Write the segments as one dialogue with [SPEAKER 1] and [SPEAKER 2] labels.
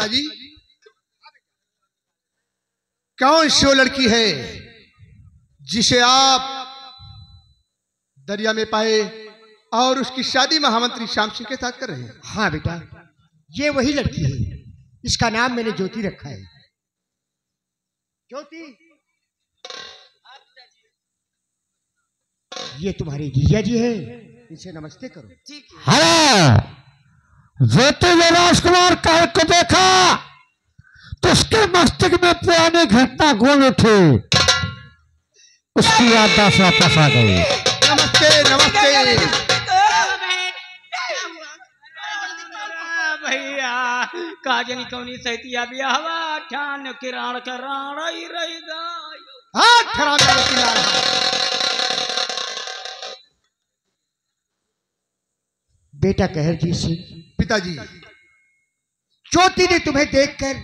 [SPEAKER 1] पिताजी? कौन सी वो लड़की है जिसे आप दरिया में पाए और उसकी शादी महामंत्री श्याम सिंह के साथ कर रहे हैं?
[SPEAKER 2] हाँ बेटा ये वही लड़की है। इसका नाम मैंने ज्योति रखा है। ज्योति? ये तुम्हारे जीजा जी है। इनसे नमस्ते करो।
[SPEAKER 3] हेलो ज्योति ने राजकुमार कहे को देखा तो उसके मस्तिष्क में पुरानी घटना गोल उठी। उसकी याददाश्त वापस आ गई।
[SPEAKER 1] नमस्ते नमस्ते।
[SPEAKER 4] भैया काजनी कौनी सैतिया बियाहवा ठान किराण कराण ही रही
[SPEAKER 1] हाथ खराब करो किनारा।
[SPEAKER 2] बेटा कहरजीत सिंह
[SPEAKER 1] पिताजी
[SPEAKER 2] ज्योति ने तुम्हें देखकर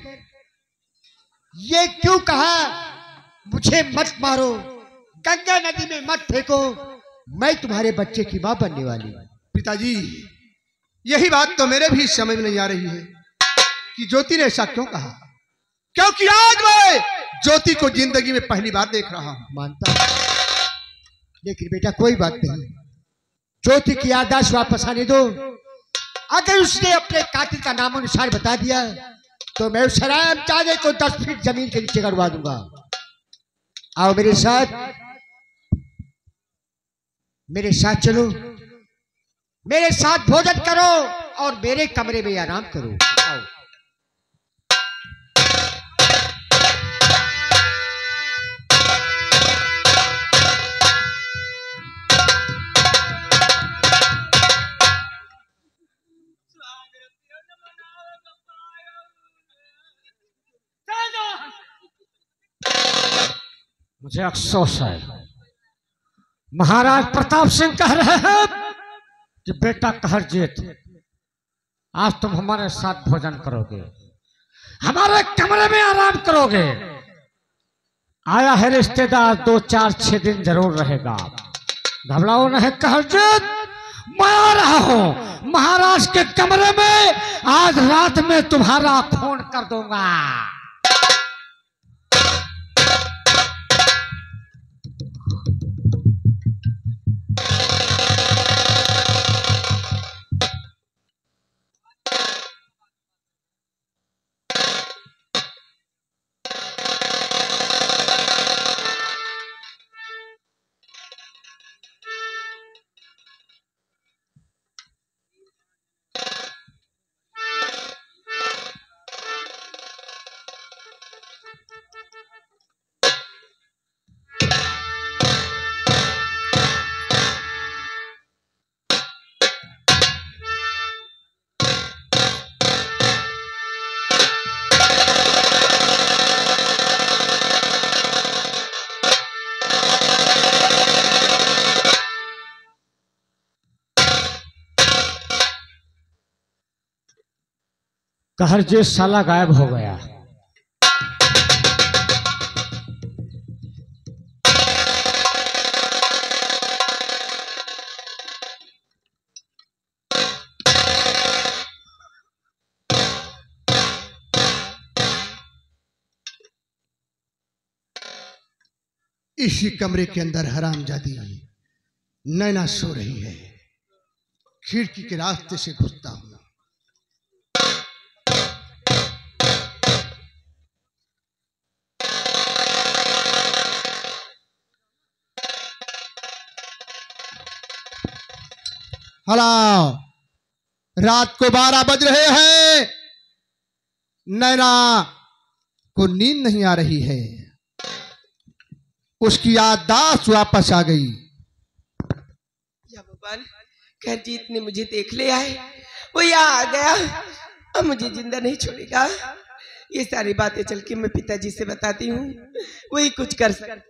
[SPEAKER 2] ये क्यों कहा, मुझे मत मारो, गंगा नदी में मत फेंको, मैं तुम्हारे बच्चे की माँ बनने वाली
[SPEAKER 1] पिताजी, यही बात तो मेरे भी समझ में नहीं आ रही है कि ज्योति ने ऐसा क्यों कहा। क्योंकि आज मैं ज्योति को ज़िंदगी में पहली बार देख रहा हूँ।
[SPEAKER 2] मानता। लेकिन बेटा, कोई बात नहीं। ज्योति की याददाश्त वापस आने दो। अगर उसने अपने कातिल का नामो निशान बता दिया तो मैं उस शराब चादे को दस फीट ज़मीन के नीचे करवा दूँगा। आओ मेरे साथ। मेरे साथ चलो। मेरे साथ भोजन करो और मेरे कमरे में आराम करो।
[SPEAKER 3] मुझे अफसोस है। महाराज प्रताप सिंह कह रहे हैं कि बेटा कहरजीत आज तुम हमारे साथ भोजन करोगे, हमारे कमरे में आराम करोगे। आया है रिश्तेदार, दो, चार, छह दिन ज़रूर रहेगा। घबराओ नहीं कहरजीत मैं आ रहा हूँ। महाराज के कमरे में आज रात में तुम्हारा खून कर दूँगा। कहरजीत साला गायब हो गया।
[SPEAKER 1] इसी कमरे के अंदर हराम जादी नैना सो रही है। खिड़की के रास्ते से घुसता हूँ। हेलो रात को बारह बज रहे हैं। नैना, को नींद नहीं आ रही है। उसकी याददाश्त वापस आ गई।
[SPEAKER 5] भगवान खैरजीत ने मुझे देख लिया है वो यहाँ आ गया। अब मुझे ज़िंदा नहीं छोड़ेगा। ये सारी बातें चल के मैं पिताजी से बताती हूँ। वही कुछ कर सक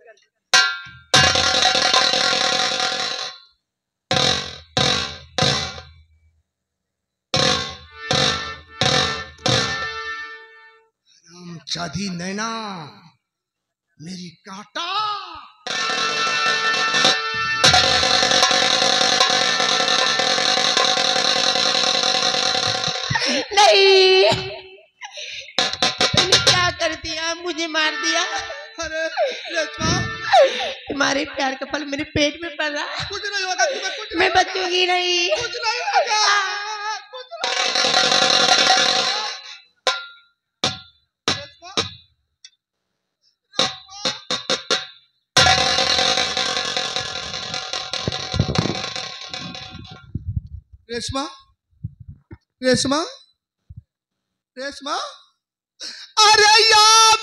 [SPEAKER 1] जाधी नैना मेरी काटा।
[SPEAKER 5] नहीं। क्या कर दिया? मुझे मार दिया। अरे तुम्हारे प्यार का फल मेरे पेट में पड़ रहा
[SPEAKER 1] कुछ नहीं होगा तुम्हें कुछ
[SPEAKER 5] मैं बचूँगी नहीं।
[SPEAKER 1] कुछ नहीं होगा। रेशमा रेशमा रेशमा अरे या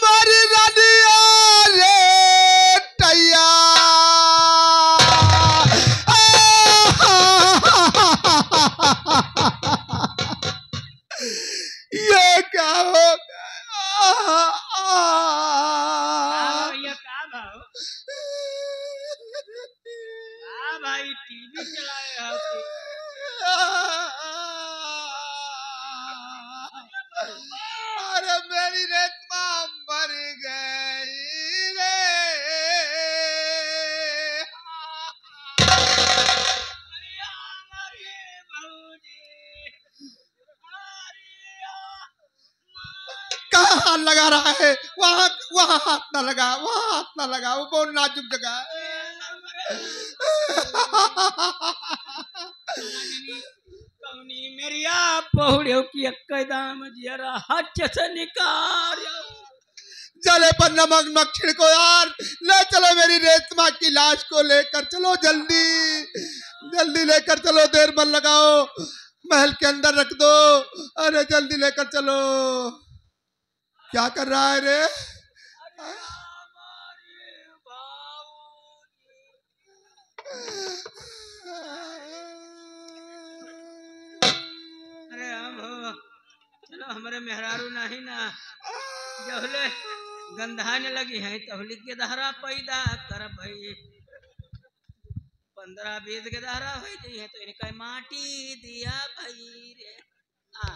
[SPEAKER 1] लगा रहा है। वहाँ वहाँ हाथ ना लगा वहाँ हाथ ना लगा। वो बहुत नाजुक जगह है।
[SPEAKER 6] कौनी मेरिया पहुड़ियो की एकदम जरा हच से निकाल।
[SPEAKER 1] जले पर नमक मत छिड़को यार। ले चलो मेरी रेतमा की लाश को लेकर चलो जल्दी। जल्दी लेकर चलो देर मत लगाओ। महल के अंदर रख दो। अरे जल्दी लेकर चलो। क्या कर रहा है रे?
[SPEAKER 6] अरे हम चलो हमारे मेहरारू नहीं ना। जहले गंधाने लगी है तहली के दहरा पैदा कर भाई। पंद्रह बीस के दहरा हो गई है तो इनका माटी दिया भाई रे। आ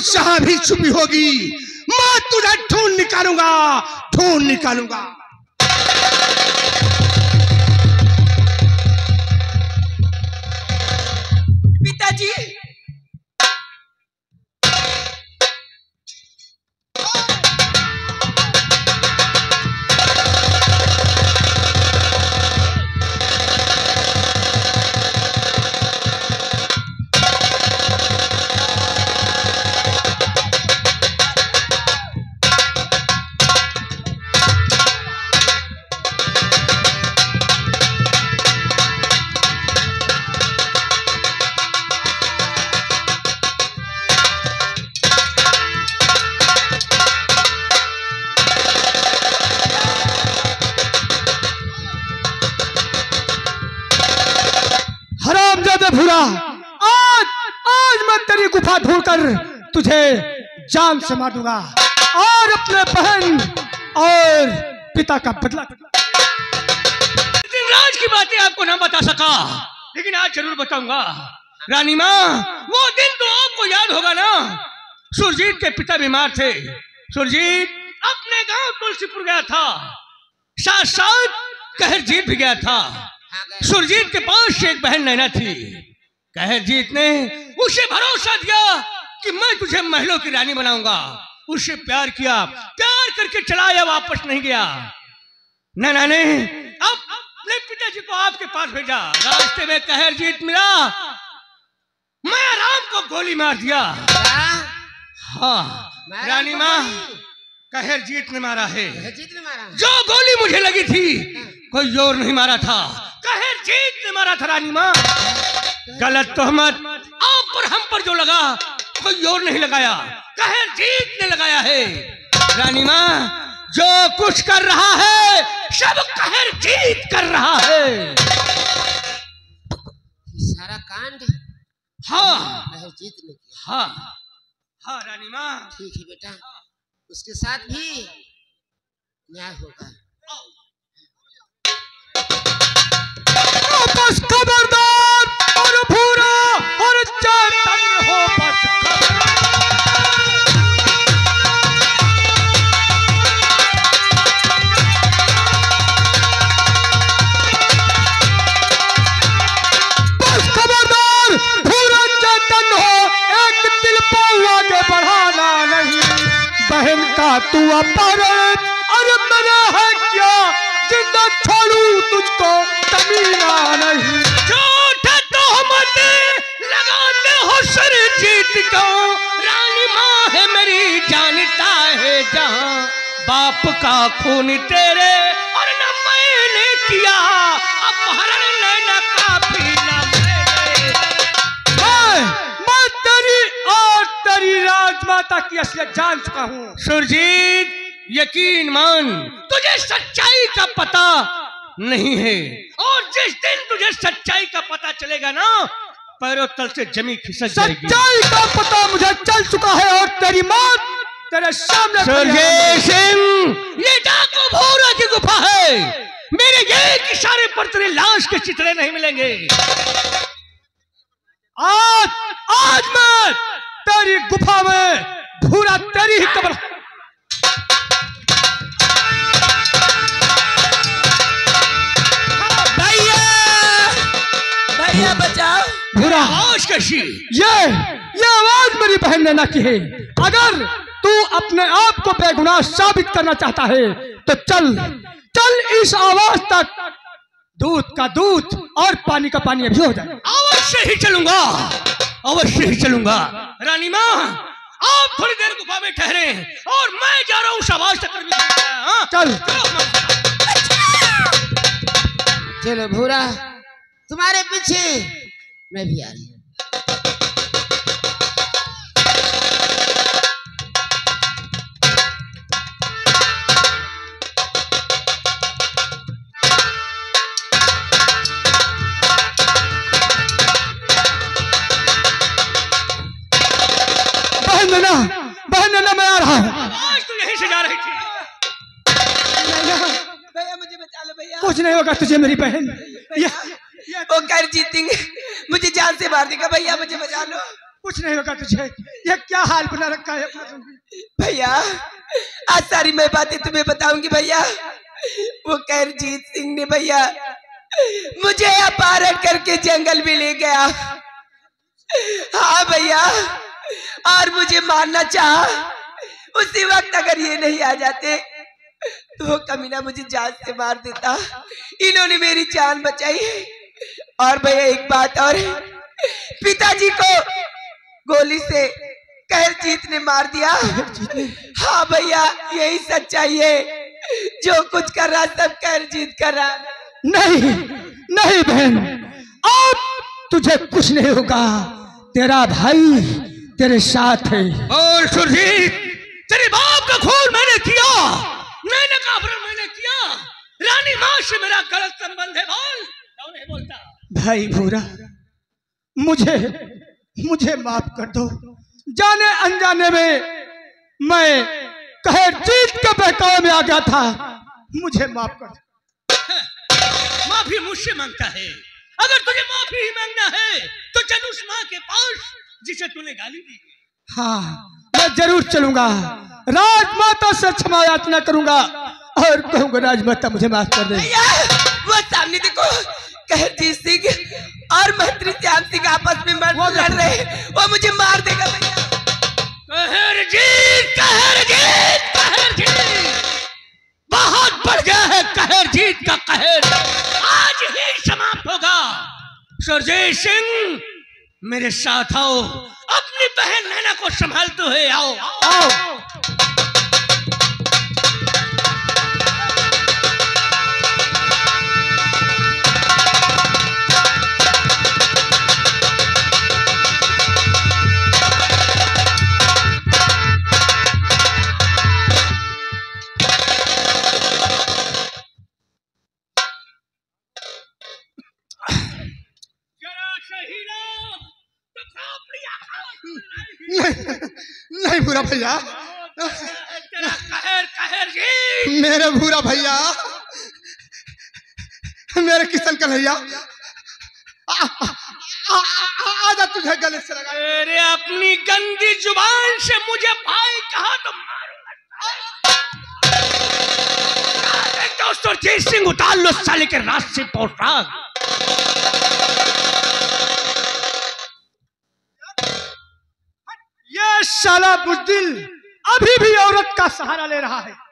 [SPEAKER 1] जहाँ भी छुपी होगी मैं तुझे ढूंढ निकालूँगा ढूंढ निकालूँगा।
[SPEAKER 5] पिताजी
[SPEAKER 7] तुझे जान से मार दूँगा और अपने बहन और पिता का बदला
[SPEAKER 6] राज की बातें आपको ना बता सका, लेकिन आज ज़रूर बताऊँगा। रानी माँ, वो दिन तो आपको याद होगा ना। सुरजीत के पिता बीमार थे। सुरजीत अपने गाँव तुलसीपुर गया था। साथ साथ कहरजीत भी गया था। सुरजीत के पास एक बहन नैना थी। कहरजीत ने उसे भरोसा दिया कि मैं तुझे महलों की रानी बनाऊँगा। उससे प्यार किया प्यार करके चलाया वापस नहीं गया। नैना ने अब अपने पिताजी को आपके पास भेजा। रास्ते में कहर जीत मिला। मैं राम को गोली मार दिया। हाँ? रानी माँ कहर जीत ने मारा है।
[SPEAKER 5] ने
[SPEAKER 6] जो गोली मुझे लगी थी कोई ज़ोर नहीं मारा था। कहर जीत ने मारा था रानी माँ। गलत तोहमत आप पर हम पर कोई और नहीं लगाया। कहर जीत ने लगाया है। रानी माँ जो कुछ कर रहा है सब कहर जीत कर रहा है।
[SPEAKER 5] सारा कांड
[SPEAKER 6] हाँ।
[SPEAKER 5] कहर जीत ने किया।
[SPEAKER 6] हाँ। हाँ रानी माँ।
[SPEAKER 5] ठीक है बेटा। उसके साथ भी न्याय होगा।
[SPEAKER 7] बस खबरदार और
[SPEAKER 6] लगाते हो सर जीत को रानी माँ है मेरी जानता है जहाँ। बाप का खून तेरे और न मैंने किया। अपहरण लेना काफ़ी न मेरे
[SPEAKER 7] मैं मैं तेरी और तेरी राजमाता की असलियत जान चुका हूँ।
[SPEAKER 6] सुरजीत यकीन मान तुझे सच्चाई का पता नहीं है। और जिस दिन तुझे सच्चाई का पता चलेगा ना पैरों तल से जमी खिसक जाएगी।
[SPEAKER 7] सच्चाई का पता मुझे चल चुका है और तेरी मौत तेरे सामने
[SPEAKER 6] सिंह। ये डाकू भौरा की गुफा है। मेरे एक इशारे पर तेरे लाश के चितरे नहीं मिलेंगे।
[SPEAKER 7] आज आज मैं तेरी गुफा में भूरा तेरी ही कब्र
[SPEAKER 5] भैया भैया बचाओ।
[SPEAKER 7] भूरा
[SPEAKER 6] आवाज़ कैसी
[SPEAKER 7] ये ये आवाज़ मेरी बहन ने ना की है। अगर तू अपने आप को बेगुनाह साबित करना चाहता है तो चल चल इस आवाज़ तक। दूध का दूध और पानी का पानी अभी हो जाए।
[SPEAKER 6] अवश्य ही चलूँगा अवश्य ही चलूँगा। रानी माँ आप थोड़ी देर गुफा में ठहरे और मैं जा रहा हूँ शाबाश तक हाँ?
[SPEAKER 7] चल।
[SPEAKER 6] चलो
[SPEAKER 5] भूरा तुम्हारे पीछे मैं भी आ रही हूँ।
[SPEAKER 7] बहन नैना बहन नैना मैं आ रहा हूँ।
[SPEAKER 6] आज तो यहीं से जा रही थी।
[SPEAKER 5] भैया मुझे बचा लो भैया।
[SPEAKER 7] कुछ नहीं होगा तुझे मेरी बहन। ये
[SPEAKER 5] वो कर जीतेंगे मुझे जान से मार देगा भैया मुझे बचा लो।
[SPEAKER 7] कुछ नहीं होगा तुझे। ये क्या हाल बना रखा है
[SPEAKER 5] भैया आज सारी मैं बातें तुम्हें बताऊँगी भैया। वो करजीत सिंह ने भैया मुझे अपहरण करके जंगल में ले गया। हाँ भैया और मुझे मारना चाहा। उसी वक्त अगर ये नहीं आ जाते तो वो कमीना मुझे जान से मार देता। इन्होंने मेरी जान बचाई। है और भैया एक बात और पिताजी को गोली से कहरजीत ने मार दिया। हाँ भैया यही सच्चाई है। जो कुछ कर रहा सब कहरजीत कर रहा।
[SPEAKER 7] नहीं नहीं बहन अब तुझे कुछ नहीं होगा। तेरा भाई तेरे साथ है।
[SPEAKER 6] और सुरजीत तेरे बाप का खून मैंने किया। मैंने का अपहरण मैंने किया। रानी माँ से मेरा गलत संबंध है बोल। क्यों नहीं बोलता।
[SPEAKER 7] भाई भूरा मुझे मुझे माफ़ कर दो। जाने अनजाने में मैं कहे जीत के बहकावे में आ गया था मुझे माफ़ कर दो।
[SPEAKER 6] माफ़ी मुझसे माँगता है। अगर तुझे माफ़ी ही मांगना है तो चल उस माँ के पास जिसे तूने गाली दी।
[SPEAKER 7] हाँ मैं ज़रूर चलूँगा। राजमाता से क्षमा याचना करूँगा और कहूँगा राजमाता मुझे माफ़ कर दे।
[SPEAKER 5] वो सामने देखो कहरजीत सिंह और मंत्री श्याम सिंह आपस में मर लड़ रहे हैं। वो मुझे मार देगा भैया।
[SPEAKER 6] कहर जीत कहर जीत कहर जीत। बहुत बढ़ गया है कहर जीत का कहर। आज ही समाप्त होगा। सुरजीत सिंह मेरे साथ आओ। अपनी बहन नैना को संभालते हुए आओ।
[SPEAKER 7] आओ।
[SPEAKER 6] जरा
[SPEAKER 1] भैया।
[SPEAKER 6] तेरा कहर कहर जी
[SPEAKER 1] मेरे भूरा भैया। मेरे किशन कन्हैया आजा तुझे गले से लगा।
[SPEAKER 6] तेरे अपनी गंदी ज़ुबान से मुझे भाई कहा तो मारूँगा? दोस्तों जय सिंह उतार लो साले के रात से ये
[SPEAKER 7] शाला बुजदिल अभी भी औरत का सहारा ले रहा है।